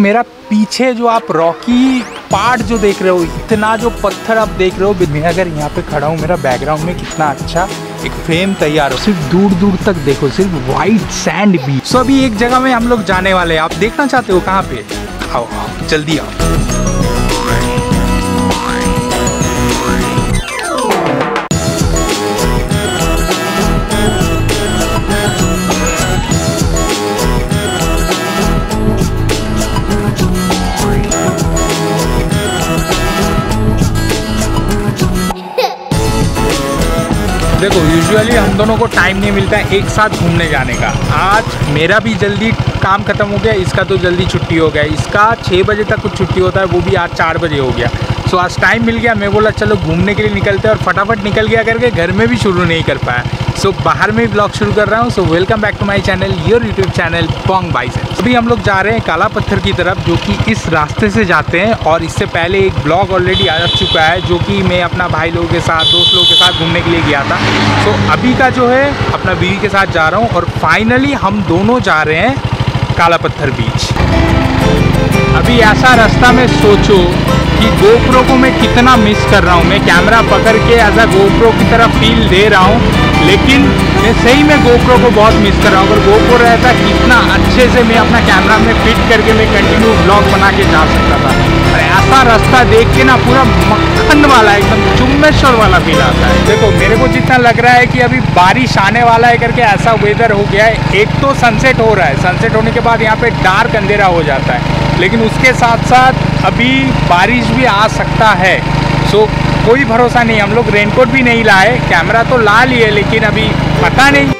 मेरा पीछे जो आप रॉकी पार्ट जो देख रहे हो, इतना जो पत्थर आप देख रहे हो मैं अगर यहाँ पे खड़ा हूँ, मेरा बैकग्राउंड में कितना अच्छा एक फ्रेम तैयार हो। सिर्फ़ दूर दूर तक देखो, सिर्फ़ व्हाइट सैंड भी सो अभी एक जगह में हम लोग जाने वाले हैं। आप देखना चाहते हो कहाँ पे? आओ आओ, जल्दी आओ। यूजुअली हम दोनों को टाइम नहीं मिलता है एक साथ घूमने जाने का। आज मेरा भी जल्दी काम खत्म हो गया, इसका तो जल्दी छुट्टी हो गया। इसका छः बजे तक कुछ छुट्टी होता है, वो भी आज चार बजे हो गया। सो आज टाइम मिल गया, मैं बोला, चलो, घूमने के लिए निकलते हैं। और फटाफट निकल गया करके घर में भी शुरू नहीं कर पाया। सो so, बाहर में ब्लॉग शुरू कर रहा हूँ so welcome back to my channel your YouTube channel Pong बाई से अभी हम लोग जा रहे हैं काला पत्थर की तरफ़ जो कि इस रास्ते से जाते हैं और इससे पहले एक ब्लॉग ऑलरेडी आ चुका है जो कि मैं अपना भाई लोगों के साथ दोस्त लोगों के साथ घूमने के लिए गया था। सो so, अभी का जो है अपना बीवी के साथ जा रहा हूँ और फाइनली हम दोनों जा रहे हैं काला पत्थर बीच अभी ऐसा रास्ता में सोचो कि गोप्रो को मैं कितना मिस कर रहा हूँ। मैं कैमरा पकड़ के एज अ गोप्रो की तरह फील दे रहा हूँ, लेकिन मैं सही में गोप्रो को बहुत मिस कर रहा हूँ। अगर गोप्रो रहता कितना अच्छे से मैं अपना कैमरा में फिट करके मैं कंटिन्यू ब्लॉग बना के जा सकता था। ऐसा रास्ता देख के ना पूरा मक्खन वाला, एकदम चुम्बेश्वर वाला फील आता है। देखो, मेरे को जितना लग रहा है कि अभी बारिश आने वाला है करके ऐसा वेदर हो गया है। एक तो सनसेट हो रहा है। सनसेट होने के बाद यहाँ पे डार्क अंधेरा हो जाता है। लेकिन उसके साथ साथ अभी बारिश भी आ सकता है। सो कोई भरोसा नहीं। हम लोग रेनकोट भी नहीं लाए। कैमरा तो ला लिए, लेकिन अभी पता नहीं।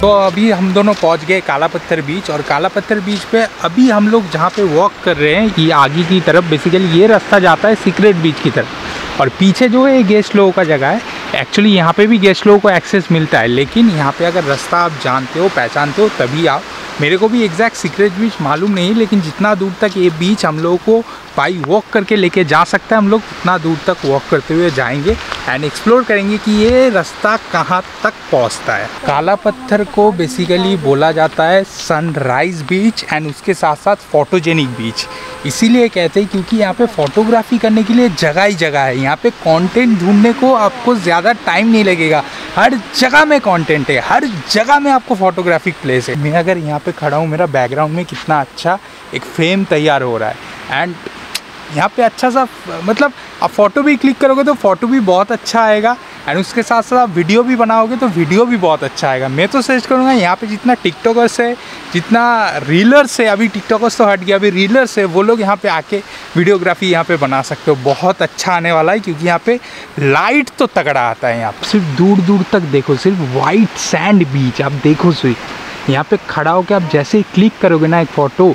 तो अभी हम दोनों पहुँच गए काला पत्थर बीच और काला पत्थर बीच पे अभी हम लोग जहाँ पे वॉक कर रहे हैं, ये आगे की तरफ़ बेसिकली ये रास्ता जाता है सीक्रेट बीच की तरफ़। और पीछे जो है गेस्ट लोगों का जगह है। एक्चुअली यहाँ पे भी गेस्ट लोगों को एक्सेस मिलता है, लेकिन यहाँ पे अगर रास्ता आप जानते हो, पहचानते हो, तभी आप मेरे को भी एग्जैक्ट सीक्रेट बीच मालूम नहीं, लेकिन जितना दूर तक ये बीच हम लोगों को बाई वॉक करके लेके जा सकता है हम लोग, उतना दूर तक वॉक करते हुए जाएँगे एंड एक्सप्लोर करेंगे कि ये रास्ता कहाँ तक पहुँचता है। काला पत्थर को बेसिकली बोला जाता है सनराइज बीच एंड उसके साथ साथ फोटोजेनिक बीच इसीलिए कहते हैं क्योंकि यहाँ पे फोटोग्राफी करने के लिए जगह ही जगह है। यहाँ पे कंटेंट ढूँढने को आपको ज़्यादा टाइम नहीं लगेगा। हर जगह में कंटेंट है, हर जगह में आपको फोटोग्राफिक प्लेस है। मैं अगर यहाँ पे खड़ा हूँ, मेरा बैकग्राउंड में कितना अच्छा एक फ्रेम तैयार हो रहा है। एंड यहाँ पे अच्छा सा मतलब आप फ़ोटो भी क्लिक करोगे तो फ़ोटो भी बहुत अच्छा आएगा। एंड उसके साथ साथ आप वीडियो भी बनाओगे तो वीडियो भी बहुत अच्छा आएगा। मैं तो सजेस्ट करूँगा यहाँ पे जितना टिकटॉकर्स है, जितना रीलर्स है, अभी टिकटॉकर्स तो हट गया, अभी रीलर्स है, वो लोग यहाँ पे आके वीडियोग्राफी यहाँ पे बना सकते हो। बहुत अच्छा आने वाला है क्योंकि यहाँ पे लाइट तो तगड़ा आता है यहाँ सिर्फ़ दूर दूर तक देखो, सिर्फ़ वाइट सैंड बीच आप देखो सिर्फ़ यहाँ पे खड़ा होकर आप जैसे ही क्लिक करोगे ना एक फ़ोटो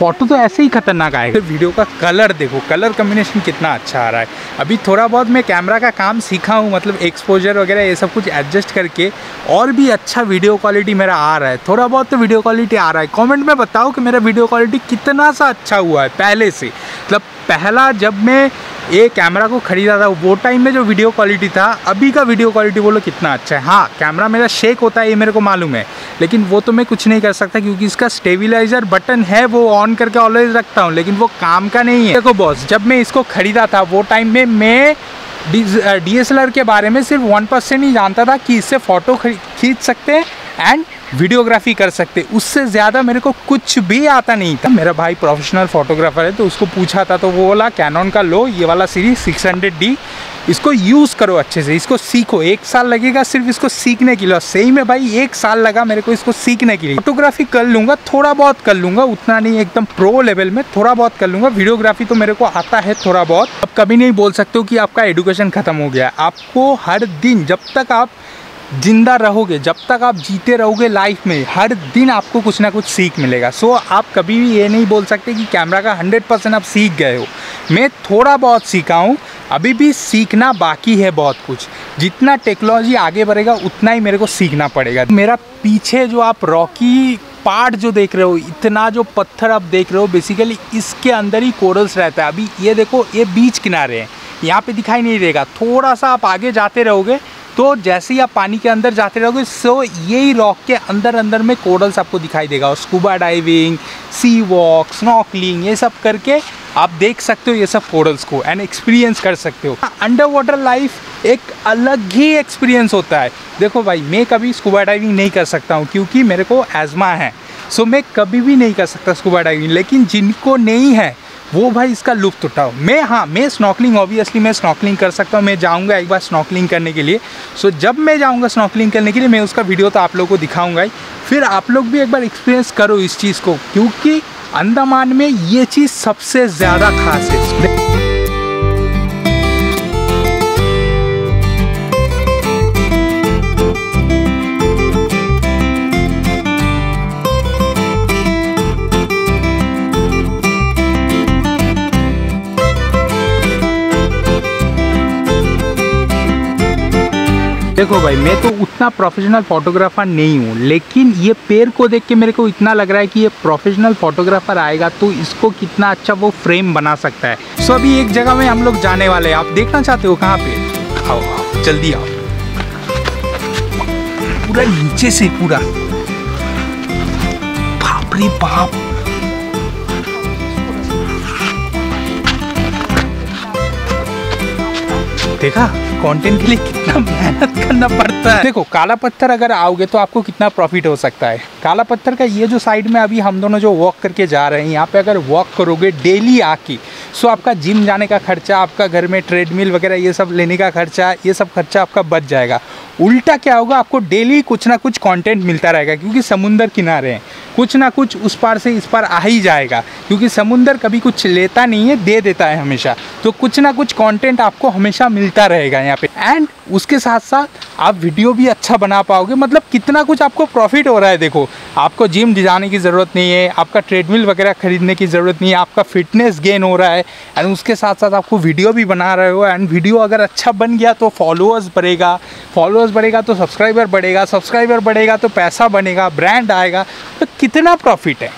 फ़ोटो तो ऐसे ही खतरनाक आएगा। वीडियो का कलर देखो कलर कम्बिनेशन कितना अच्छा आ रहा है। अभी थोड़ा बहुत मैं कैमरा का काम सीखा हूँ मतलब एक्सपोजर वगैरह ये सब कुछ एडजस्ट करके, और भी अच्छा वीडियो क्वालिटी मेरा आ रहा है। थोड़ा बहुत तो वीडियो क्वालिटी आ रहा है। कॉमेंट में बताओ कि मेरा वीडियो क्वालिटी कितना सा अच्छा हुआ है, पहले से। मतलब पहला जब मैं ये कैमरा को ख़रीदा था, वो टाइम में जो वीडियो क्वालिटी था, अभी का वीडियो क्वालिटी बोलो कितना अच्छा है। हाँ कैमरा मेरा शेक होता है, ये मेरे को मालूम है। लेकिन वो तो मैं कुछ नहीं कर सकता क्योंकि इसका स्टेबिलाईज़र बटन है, वो ऑन करके ऑलवेज रखता हूँ, लेकिन वो काम का नहीं है। देखो बॉस जब मैं इसको ख़रीदा था, वो टाइम में मैं डीएसएलआर के बारे में सिर्फ़ वन परसेंट ही जानता था कि इससे फ़ोटो खींच सकते हैं एंड वीडियोग्राफी कर सकते। उससे ज़्यादा मेरे को कुछ भी आता नहीं था। मेरा भाई प्रोफेशनल फोटोग्राफर है तो उसको पूछा था तो वो बोला कैनन का लो, ये वाला सीरीज़ 600 डी इसको यूज़ करो अच्छे से, इसको सीखो। एक साल लगेगा सिर्फ़ इसको सीखने के लिए, और सही में भाई, एक साल लगा मेरे को इसको सीखने के लिए। फोटोग्राफी कर लूँगा, थोड़ा बहुत कर लूँगा, उतना नहीं, एकदम प्रो लेवल में, थोड़ा बहुत कर लूँगा। वीडियोग्राफी तो मेरे को आता है थोड़ा बहुत। अब कभी नहीं बोल सकते हो कि आपका एडुकेशन ख़त्म हो गया। आपको हर दिन, जब तक आप ज़िंदा रहोगे, जब तक आप जीते रहोगे लाइफ में, हर दिन आपको कुछ ना कुछ सीख मिलेगा। सो आप कभी भी ये नहीं बोल सकते कि कैमरा का हंड्रेड परसेंट आप सीख गए हो। मैं थोड़ा बहुत सीखा हूँ, अभी भी सीखना बाकी है बहुत कुछ। जितना टेक्नोलॉजी आगे बढ़ेगा, उतना ही मेरे को सीखना पड़ेगा। मेरा पीछे जो आप रॉकी पार्ट जो देख रहे हो, इतना जो पत्थर आप देख रहे हो बेसिकली इसके अंदर ही कोरल्स रहता है। अभी ये देखो, ये बीच किनारे हैं। यहाँ पे दिखाई नहीं देगा। थोड़ा सा आप आगे जाते रहोगे तो जैसे ही आप पानी के अंदर जाते रहोगे सो यही रॉक के अंदर अंदर में कोडल्स आपको दिखाई देगा। और scuba diving sea walk snorkelling ये सब करके आप देख सकते हो ये सब कोडल्स को एंड एक्सपीरियंस कर सकते हो। अंडर वाटर लाइफ एक अलग ही एक्सपीरियंस होता है। देखो भाई, मैं कभी स्कूबा डाइविंग नहीं कर सकता हूँ क्योंकि मेरे को एजमा है। सो मैं कभी भी नहीं कर सकता स्कूबा डाइविंग लेकिन जिनको नहीं है वो भाई इसका लुफ्त उठाओ मैं हाँ मैं स्नॉकलिंग ऑब्वियसली मैं स्नॉकलिंग कर सकता हूँ, मैं जाऊँगा एक बार स्नॉकलिंग करने के लिए। सो जब मैं जाऊँगा स्नॉकलिंग करने के लिए, मैं उसका वीडियो तो आप लोगों को दिखाऊँगा ही। फिर आप लोग भी एक बार एक्सपीरियंस करो इस चीज़ को, क्योंकि अंडमान में ये चीज़ सबसे ज़्यादा खास है। देखो भाई, मैं तो उतना प्रोफेशनल फोटोग्राफर नहीं हूँ, लेकिन ये पेड़ को देख के मेरे को इतना लग रहा है कि ये प्रोफेशनल फोटोग्राफर आएगा तो इसको कितना अच्छा वो फ्रेम बना सकता है। सो अभी एक जगह में हम लोग जाने वाले हैं। आप देखना चाहते हो कहाँ पे? आओ आओ, जल्दी आओ। पूरा नीचे से पूरा। बाप रे बाप। देखा? कंटेंट के लिए कितना मेहनत करना पड़ता है। देखो, काला पत्थर अगर आओगे तो आपको कितना प्रॉफिट हो सकता है। काला पत्थर का ये जो साइड में अभी हम दोनों जो वॉक करके जा रहे हैं, यहाँ पे अगर वॉक करोगे डेली आके सो आपका जिम जाने का खर्चा, आपका घर में ट्रेडमिल वगैरह ये सब लेने का खर्चा, ये सब खर्चा आपका बच जाएगा। उल्टा क्या होगा, आपको डेली कुछ ना कुछ कंटेंट मिलता रहेगा, क्योंकि समुंदर किनारे हैं। कुछ ना कुछ उस पार से इस पार आ ही जाएगा, क्योंकि समुंदर कभी कुछ लेता नहीं है, दे देता है हमेशा। तो कुछ ना कुछ कंटेंट आपको हमेशा मिलता रहेगा यहाँ पे। एंड उसके साथ साथ आप वीडियो भी अच्छा बना पाओगे मतलब कितना कुछ आपको प्रॉफिट हो रहा है, देखो। आपको जिम जाने की ज़रूरत नहीं है, आपका ट्रेडमिल वगैरह खरीदने की ज़रूरत नहीं है, आपका फिटनेस गेन हो रहा है। एंड उसके साथ साथ आपको वीडियो भी बना रहे हो एंड वीडियो अगर अच्छा बन गया तो फॉलोअर्स बढ़ेगा। फॉलोअर्स बढ़ेगा तो सब्सक्राइबर बढ़ेगा सब्सक्राइबर बढ़ेगा तो पैसा बनेगा ब्रांड आएगा तो कितना प्रॉफिट है?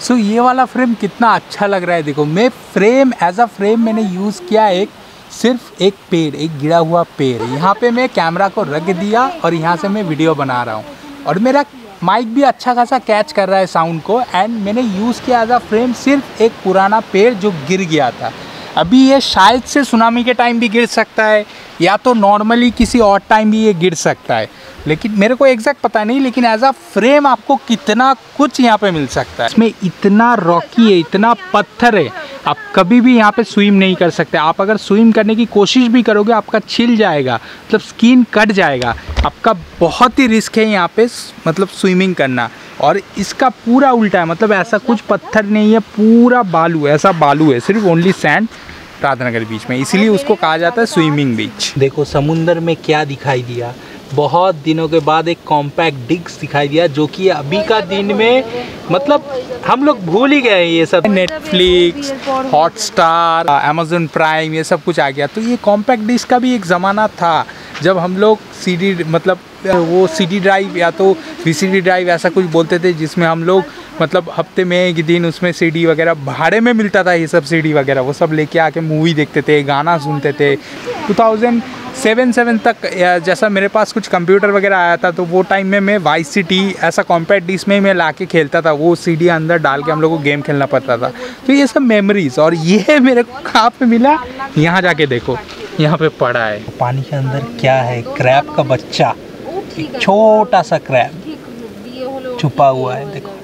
सो so, ये वाला फ्रेम कितना अच्छा लग रहा है देखो मैं फ्रेम एज अ फ्रेम मैंने यूज़ किया एक सिर्फ़ एक पेड़ एक गिरा हुआ पेड़। यहाँ पे मैं कैमरा को रख दिया और यहाँ से मैं वीडियो बना रहा हूँ। और मेरा माइक भी अच्छा खासा कैच कर रहा है साउंड को एंड मैंने यूज़ किया एज अ फ्रेम सिर्फ़ एक पुराना पेड़ जो गिर गया था। अभी ये शायद से सुनामी के टाइम भी गिर सकता है, या तो नॉर्मली किसी और टाइम भी ये गिर सकता है। लेकिन मेरे को एग्जैक्ट पता नहीं, लेकिन एज अ फ्रेम आपको कितना कुछ यहाँ पे मिल सकता है। इसमें इतना रॉकी है, इतना पत्थर है, आप कभी भी यहाँ पे स्विम नहीं कर सकते। आप अगर स्विम करने की कोशिश भी करोगे, आपका छिल जाएगा मतलब स्किन कट जाएगा। आपका बहुत ही रिस्क है यहाँ पे मतलब स्विमिंग करना। और इसका पूरा उल्टा है मतलब ऐसा कुछ पत्थर नहीं है, पूरा बालू है, ऐसा बालू है, सिर्फ़ ओनली सैंड राधानगर बीच में। इसीलिए उसको कहा जाता है स्विमिंग बीच देखो, समुंदर में क्या दिखाई दिया? बहुत दिनों के बाद एक कॉम्पैक्ट डिस्क दिखाई दिया, जो कि अभी का दिन में मतलब हम लोग भूल ही गए ये सब। नेटफ्लिक्स हॉटस्टार अमेजोन प्राइम ये सब कुछ आ गया। तो ये कॉम्पैक्ट डिस्क का भी एक ज़माना था, जब हम लोग सीडी मतलब वो सीडी ड्राइव या तो वीसीडी ड्राइव ऐसा कुछ बोलते थे, जिसमें हम लोग मतलब हफ़्ते में एक दिन उसमें सीडी वगैरह, भाड़े में मिलता था ये सब सीडी वगैरह, वो सब लेके आके मूवी देखते थे, गाना सुनते थे। 2007 सेवन सेवन तक जैसा मेरे पास कुछ कंप्यूटर वगैरह आया था तो वो टाइम में मैं वाई सी टी ऐसा कॉम्पैक्ट डिस्क में मैं ला के खेलता था वो सीडी अंदर डाल के हम लोग को गेम खेलना पड़ता था। तो ये सब मेमोरीज और ये मेरे को कहाँ पे मिला। यहाँ जाके देखो यहाँ पे पड़ा है। पानी के अंदर क्या है? क्रैप का बच्चा। छोटा सा क्रैप छुपा हुआ है देखो।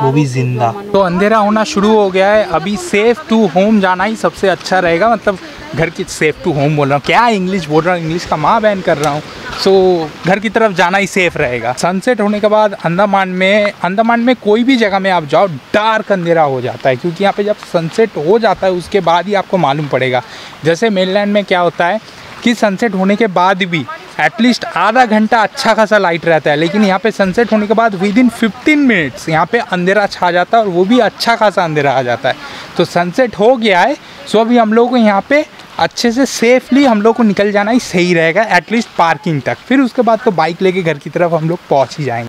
वो भी ज़िंदा। तो अंधेरा होना शुरू हो गया है। अभी सेफ़ टू होम जाना ही सबसे अच्छा रहेगा मतलब घर की सेफ़ टू होम बोल रहा हूँ। क्या इंग्लिश बोल रहा हूँ? इंग्लिश का माँ बहन कर रहा हूँ। सो so, घर की तरफ़ जाना ही सेफ़ रहेगा। सनसेट होने के बाद अंडमान में अंडमान में कोई भी जगह में आप जाओ डार्क अंधेरा हो जाता है। क्योंकि यहाँ पे जब सनसेट हो जाता है उसके बाद ही आपको मालूम पड़ेगा। जैसे मेनलैंड में क्या होता है कि सनसेट होने के बाद भी एटलीस्ट आधा घंटा अच्छा खासा लाइट रहता है। लेकिन यहाँ पे सनसेट होने के बाद विद इन फिफ्टीन मिनट्स यहाँ पे अंधेरा छा जाता है और वो भी अच्छा खासा अंधेरा आ जाता है। तो सनसेट हो गया है। सो अभी हम लोग को यहाँ पे अच्छे से सेफली हम लोग को निकल जाना ही सही रहेगा एटलीस्ट पार्किंग तक। फिर उसके बाद तो बाइक लेके घर की तरफ़ हम लोग पहुँच ही जाएँगे।